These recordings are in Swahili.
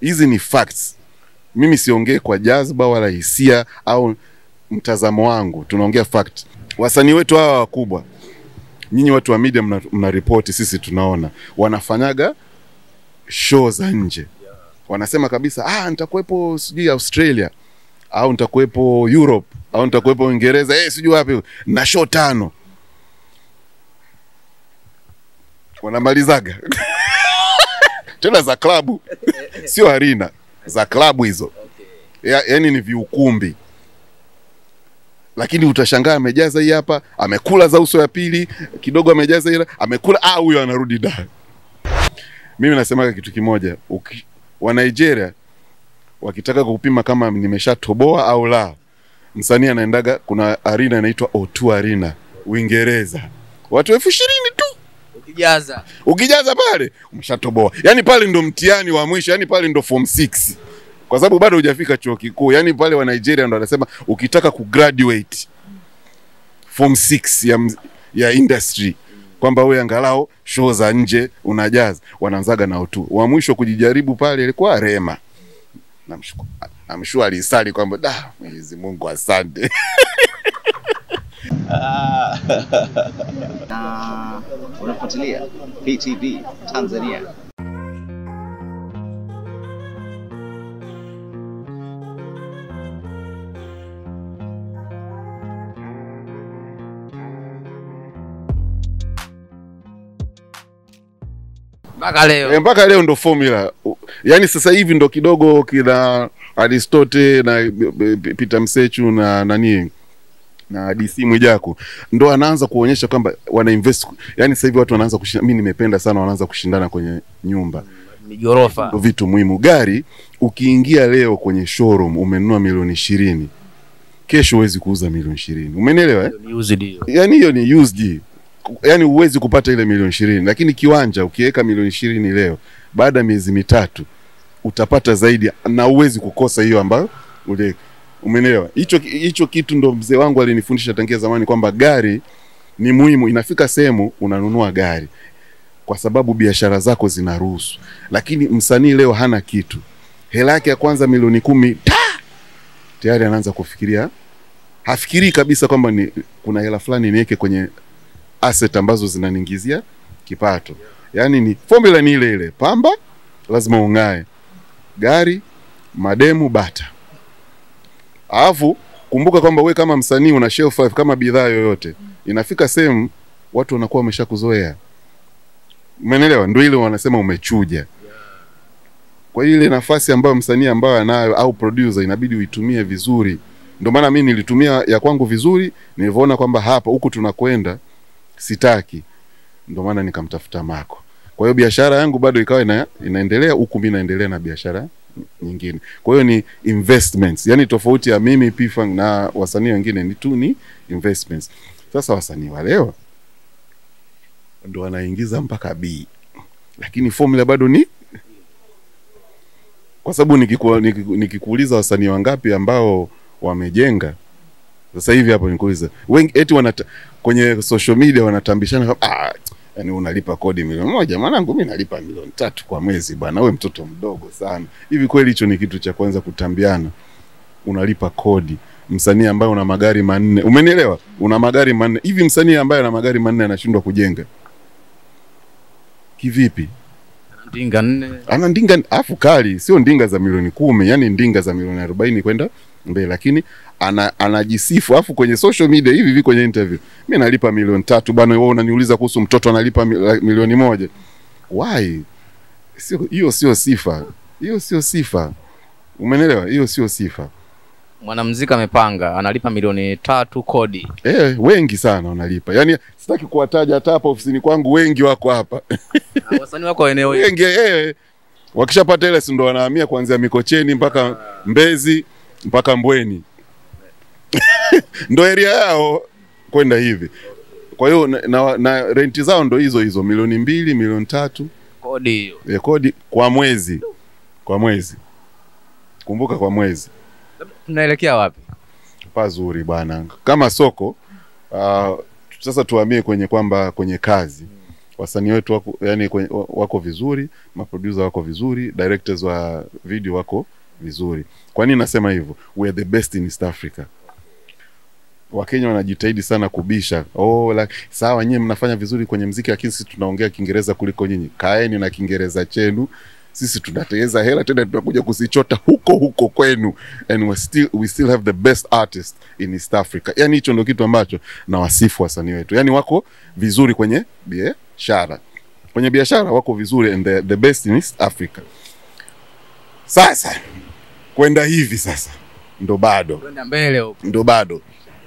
hizi ni facts. Mimi siongee kwa jazba wala hisia au mtazamo wangu, tunaongea fact. Wasanii wetu hawa wakubwa, nyinyi watu wa media mna, mna ripoti, sisi tunaona. Wanafanyaga show za nje, wanasema kabisa ah, nitakuwepo sijui Australia au nitakuwepo Europe au nitakuwepo Uingereza, eh, sijui wapi. Na show tano, wanamalizaga tena za klabu, sio arena, za klabu hizo. Ya, yani ni viukumbi, lakini utashangaa amejaza hii hapa, amekula za uso ya pili kidogo, amejaza ile, amekula ah, huyo anarudi da. Mimi nasemaga kitu kimoja, uki, wa Nigeria wakitaka kupima kama nimeshatoboa au la, msanii anaendaga, kuna arena inaitwa O2 Arena Uingereza, watu elfu ishirini Ukijaza ukijaza pale umeshatoboa. Yani pale ndo mtihani wa mwisho, yani pale ndo form 6 kwa sababu bado hujafika chuo kikuu. Yani pale wa Nigeria ndo wanasema ukitaka kugraduate form 6 ya, ya industry kwamba wewe angalau show za nje unajaza, wanaanzaga na utu wa mwisho kujijaribu pale ilikuwa Rema. Namshukuru namshukuru alisali kwamba da, Mwenyezi Mungu asante. na unafuatilia PTV Tanzania. mpaka leo E, mpaka leo ndo formula. yani Yaani sasa hivi ndo kidogo kina Aristote na Peter Msechu na nani na DC Mwijaku ndo anaanza kuonyesha kwamba wana invest. Yaani sasa hivi watu wanaanza kushindana. Mimi nimependa sana, wanaanza kushindana kwenye nyumba, ghorofa vitu muhimu. Gari ukiingia leo kwenye showroom umenunua milioni ishirini, kesho huwezi kuuza milioni ishirini. Umenielewa eh? yani hiyo ni used yani huwezi kupata ile milioni ishirini lakini kiwanja ukiweka milioni ishirini leo baada ya miezi mitatu utapata zaidi na huwezi kukosa hiyo ambayo ule umeelewa? Hicho hicho kitu ndo mzee wangu alinifundisha tangia zamani kwamba gari ni muhimu. Inafika sehemu unanunua gari kwa sababu biashara zako zinaruhusu. Lakini msanii leo hana kitu. Hela yake ya kwanza milioni kumi ta! Tayari anaanza kufikiria. Hafikirii kabisa kwamba ni kuna hela fulani niweke kwenye asset ambazo zinaningizia kipato. Yaani ni formula ni ile ile, pamba lazima ung'ae, gari, mademu, bata. Alafu kumbuka kwamba we kama msanii una shelf life kama bidhaa yoyote, inafika sehemu watu wanakuwa wameshakuzoea. Umeelewa? Ndio ile wanasema umechuja. Kwa hiyo ile nafasi ambayo msanii ambayo anayo au producer inabidi uitumie vizuri. Ndio maana mimi nilitumia ya kwangu vizuri, nilivyoona kwamba hapa huku tunakwenda sitaki, ndio maana nikamtafuta Mako. Kwa hiyo biashara yangu bado ikawa ina, inaendelea huku mimi naendelea na biashara nyingine. Kwa hiyo ni investments, yani tofauti ya mimi P-Funk na wasanii wengine ni tu ni investments. Sasa wasanii wa leo ndo wanaingiza mpaka B, lakini formula bado ni kwa sababu nikiku, nikiku, nikikuuliza wasanii wangapi ambao wamejenga sasa hivi hapo nikuuliza wengi eti wanata, kwenye social media wanatambishana ah, yani unalipa kodi milioni moja mwanangu mi nalipa milioni tatu kwa mwezi bwana we mtoto mdogo sana. Hivi kweli hicho ni kitu cha kwanza kutambiana? Unalipa kodi. Msanii ambaye una magari manne umenielewa? Una magari manne. Hivi msanii ambaye ana magari manne anashindwa kujenga? Kivipi? Ndinga nne. Ana ndinga afu kali sio ndinga za milioni kumi yani ndinga za milioni arobaini kwenda mbele lakini ana, anajisifu. Afu kwenye social media hivi hivi kwenye interview mi nalipa milioni tatu. Bwana wewe unaniuliza kuhusu mtoto analipa mi- milioni moja. Why? Sio hiyo sio sifa. Hiyo sio sifa. Umenelewa hiyo sio sifa. Mwanamuziki amepanga analipa milioni tatu kodi. Eh wengi sana wanalipa. Yani sitaki kuwataja hata hapa ofisini kwangu wengi wako hapa. Na wasanii wako eneo wengi eh, wakishapata ile si ndo wanahamia kuanzia Mikocheni mpaka Mbezi mpaka Mbweni. Ndo area yao kwenda hivi. Kwa hiyo na, na, na renti zao ndo hizo hizo milioni mbili milioni tatu. Kodi hiyo. Eh, kodi kwa mwezi. Kwa mwezi. Kumbuka kwa mwezi. Tunaelekea wapi? Pazuri bwana, kama soko uh, sasa tuhamie kwenye kwamba kwenye kazi. Wasanii wetu wako, yani kwenye, wako vizuri, maproducer wako vizuri, directors wa video wako vizuri. Kwa nini nasema hivyo? We are the best in East Africa. Wakenya wanajitahidi sana kubisha oh, like, sawa nyie mnafanya vizuri kwenye mziki, lakini sisi tunaongea Kiingereza kuliko nyinyi. Kaeni na Kiingereza chenu, sisi tunatengeza hela tena tunakuja kuzichota huko huko kwenu, and we still, we still have the best artist in East Africa. Yani hicho ndio kitu ambacho na wasifu wasanii wetu, yani wako vizuri kwenye biashara, kwenye biashara wako vizuri and the, the best in East Africa. Sasa kwenda hivi sasa ndo bado Kwenda mbele huko. ndo bado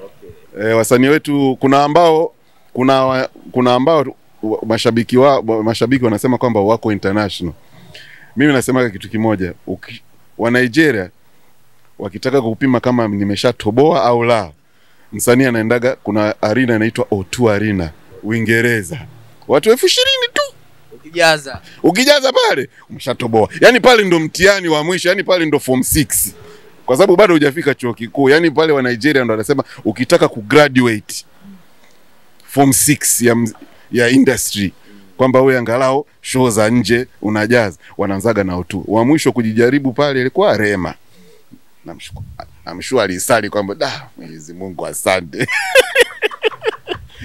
okay. e, wasanii wetu kuna ambao kuna kuna ambao mashabiki wa wa- mashabiki wanasema kwamba wako international. Mimi nasemaga kitu kimoja, uki, wa Nigeria wakitaka kupima kama nimeshatoboa au la, msanii anaendaga, kuna arena inaitwa O2 Arena Uingereza, watu elfu ishirini tu Ukijaza. ukijaza pale umeshatoboa. Yani pale ndo mtihani wa mwisho, yani pale ndo form 6 kwa sababu bado hujafika chuo kikuu. Yani pale wa Nigeria ndo anasema ukitaka ku graduate form 6 ya, ya industry kwamba wewe angalau show za nje unajaza, wanaanzaga na utu. Wa mwisho kujijaribu pale ilikuwa Rema. Namshukuru namshukuru alisali kwamba da, Mwenyezi Mungu asante.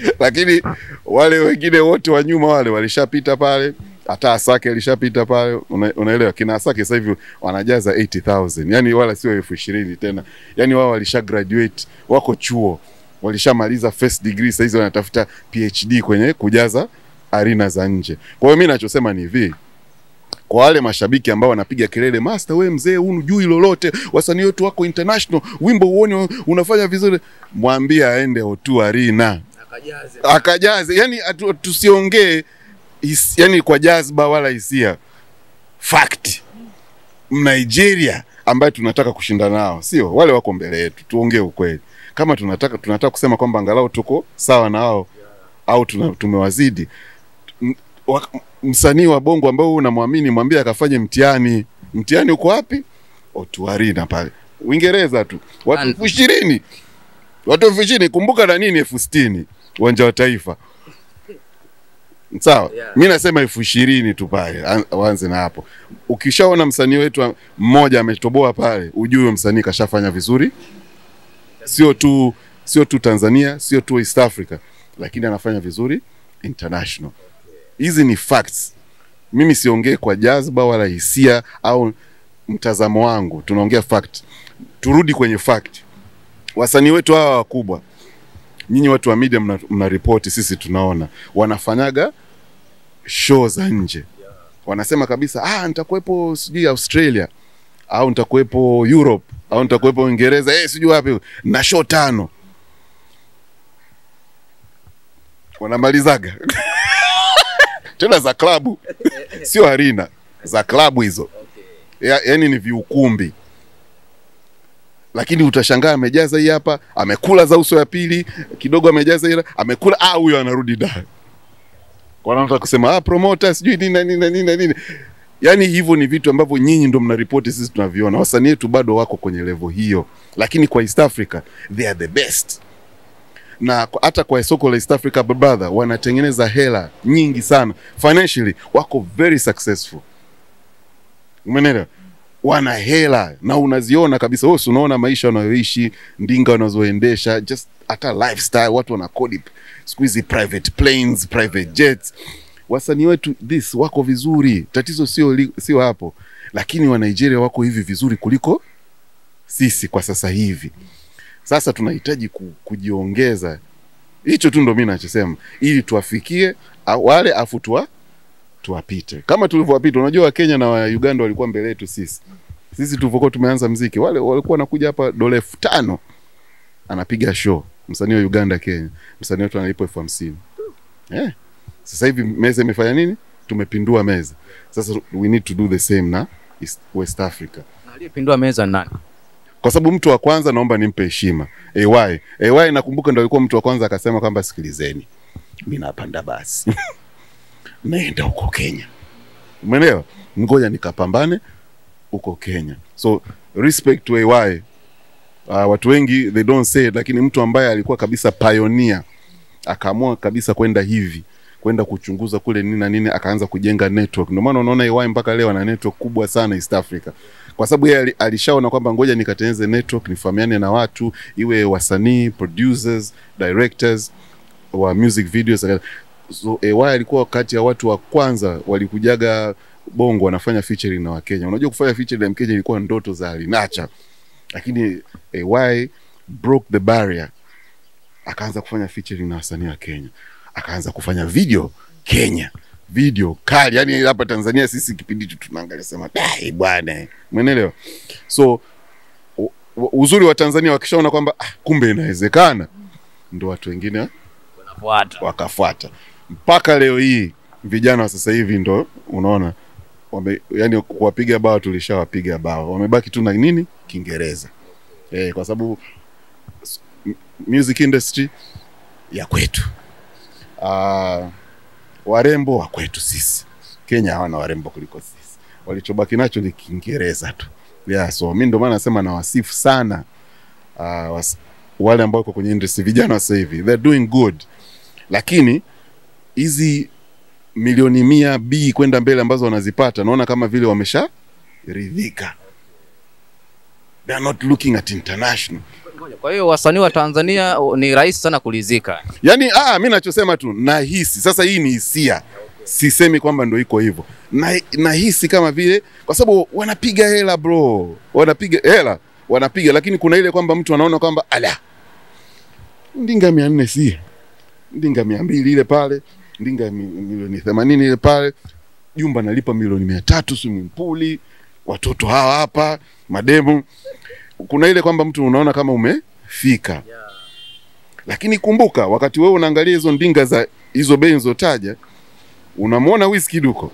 Lakini wale wengine wote wa nyuma wale walishapita pale, hata Asake alishapita pale, una, unaelewa. Kina Asake sasa hivi wanajaza 80000 yani wala sio elfu ishirini tena, yani wao walisha graduate, wako chuo, walishamaliza first degree, sasa hizi wanatafuta PhD kwenye kujaza arena za nje. Kwa hiyo mimi nachosema ni hivi, kwa wale mashabiki ambao wanapiga kelele, master, we mzee, unujui lolote, wasanii wetu wako international, wimbo uone unafanya vizuri, mwambie aende O2 Arena Akajaze. akajaze. Yani tusiongee yani kwa jazba wala hisia. Fact. Nigeria ambaye tunataka kushinda nao sio? Wale wako mbele yetu tuongee ukweli. Kama tunataka tunataka kusema kwamba angalau tuko sawa na wao au tuna, tumewazidi. Msanii wa bongo ambao unamwamini mwambie akafanye mtihani. Mtihani uko wapi? Otuarina pale. Uingereza tu. Watu elfu ishirini. Watu elfu ishirini. Kumbuka na nini elfu sitini uwanja wa taifa. Sawa? Yeah. mi nasema elfu ishirini tu pale. An- waanze na hapo. Ukishaona msanii wetu mmoja ametoboa pale ujue huyo msanii kashafanya vizuri. Sio tu sio tu tanzania sio tu east africa lakini anafanya vizuri international. Hizi ni facts. Mimi siongee kwa jazba wala hisia au mtazamo wangu. Tunaongea fact. Turudi kwenye fact. Wasanii wetu hawa wakubwa nyinyi watu wa media mna, mna ripoti sisi tunaona. Wanafanyaga show za nje. Wanasema kabisa ah nitakuwepo sijui australia au nitakuwepo europe au nitakuwepo uingereza eh sijui wapi. Na show tano. Wanamalizaga. Tena za klabu. Sio arena za klabu hizo. Ya, yani ni viukumbi lakini utashangaa amejaza hii hapa amekula za uso ya pili kidogo amejaza ile amekula ah huyo anarudi da wanataka kusema ah promoter sijui nini na nini na nini na nini? Yani hivyo ni vitu ambavyo nyinyi ndo mnaripoti sisi tunaviona. Wasanii wetu bado wako kwenye level hiyo. Lakini kwa East Africa they are the best. Na hata kwa soko la East Africa brother wanatengeneza hela nyingi sana. Financially wako very successful. Umeelewa wana hela na unaziona kabisa. Wewe unaona maisha wanayoishi ndinga wanazoendesha just hata lifestyle watu wanakodi siku hizi private planes private jets. Wasanii wetu this wako vizuri. Tatizo sio sio hapo. Lakini wa Nigeria wako hivi vizuri kuliko sisi kwa sasa hivi. Sasa tunahitaji ku, kujiongeza. Hicho tu ndo mi nachosema. Ili tuwafikie wale afu tuwa tuwapite. Kama tulivyowapita unajua wakenya na wa uganda walikuwa mbele yetu sisi. Sisi tulivyokuwa tumeanza mziki wale walikuwa wanakuja hapa dola elfu tano anapiga show. Msanii wa uganda kenya. Msanii wetu analipa elfu hamsini. Eh. sasa hivi meza imefanya nini? Tumepindua meza. Sasa we need to do the same na East, west africa. Na Aliyepindua meza ni nani? kwa sababu mtu wa kwanza naomba nimpe heshima AY. AY nakumbuka ndio alikuwa mtu wa kwanza akasema kwamba sikilizeni, mimi napanda basi naenda huko Kenya, umeelewa? Ngoja nikapambane huko Kenya. So respect to AY. Uh, watu wengi they don't say it, lakini mtu ambaye alikuwa kabisa pioneer akaamua kabisa kwenda hivi kwenda kuchunguza kule nini na nini, akaanza kujenga network. Ndio maana unaona AY mpaka leo ana network kubwa sana East Africa, kwa sababu yeye ali- alishaona kwamba ngoja nikatengeneze network, nifahamiane na watu, iwe wasanii, producers, directors wa music videos. So e, Waya alikuwa kati ya watu wa kwanza walikujaga Bongo wanafanya featuring na Wakenya. Unajua kufanya featuring na Mkenya ilikuwa ndoto za Alinacha, lakini e, Waya broke the barrier, akaanza kufanya featuring na wasanii wa Kenya, akaanza kufanya video Kenya, video kali. Yani hapa Tanzania sisi kipindi hicho tunaangalia sema dai bwana, umeelewa? So uzuri wa Tanzania wakishaona kwamba ah, kumbe inawezekana, ndo watu wengine Wanafuata. wakafuata mpaka leo hii vijana wa sasa hivi ndo unaona wame, yani kuwapiga bao tulishawapiga bao. Wamebaki tu na nini? Kiingereza. Eh, kwa sababu music industry ya kwetu. Uh, warembo wa kwetu sisi. Kenya hawana warembo kuliko sisi. Walichobaki nacho ni kiingereza tu. Yeah, so mi ndo maana nasema nawasifu sana uh, was, wale ambao wako kwenye industry vijana sasa hivi. They're doing good. Lakini hizi milioni mia b kwenda mbele ambazo wanazipata naona kama vile wamesharidhika they are not looking at international. Kwa hiyo wasanii wa Tanzania ni rahisi sana kulizika. yaani ah, mimi nachosema tu nahisi. Sasa hii ni hisia. Sisemi kwamba ndo iko hivyo. Na, nahisi kama vile kwa sababu wanapiga hela bro. Wanapiga hela wanapiga. Lakini kuna ile kwamba mtu anaona kwamba ala ndinga mia nne si? Ndinga mia mbili ile pale ndinga mi- milioni themanini ile pale. Jumba nalipa milioni mia tatu swimming pool watoto hawa hapa mademu. Kuna ile kwamba mtu unaona kama umefika. Lakini kumbuka wakati wewe unaangalia hizo ndinga za hizo bei nizotaja unamwona Wizkid huko.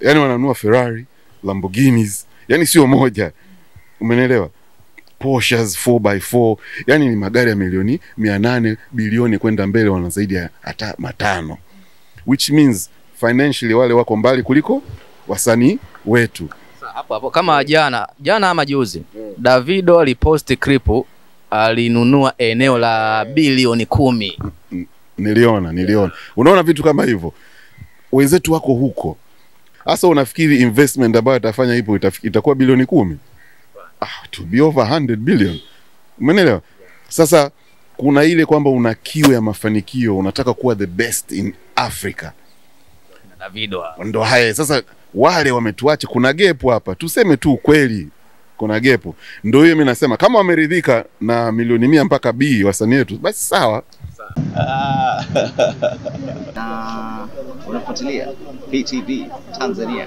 Yani wananunua Ferrari Lamborghinis yani sio moja. Umenelewa Porsches 4x4 yani ni magari ya milioni mia nane bilioni kwenda mbele wana zaidi ya hata matano. Which means financially wale wako mbali kuliko wasanii wetu. Sasa hapo hapo kama jana jana ama juzi Davido aliposti clip alinunua eneo la bilioni kumi. niliona niliona. Unaona vitu kama hivyo. Wenzetu wako huko. Hasa unafikiri investment ambayo atafanya ipo itakuwa bilioni kumi ah, to be over 100 billion. Umeelewa? Sasa kuna ile kwamba una kiu ya mafanikio unataka kuwa the best in africa. Davido. Ndo haya sasa wale wametuacha kuna gepu hapa. Tuseme tu ukweli kuna gepu ndo hiyo mi nasema kama wameridhika na milioni mia mpaka b wasanii wetu basi sawa. Na unafuatilia PTV Tanzania.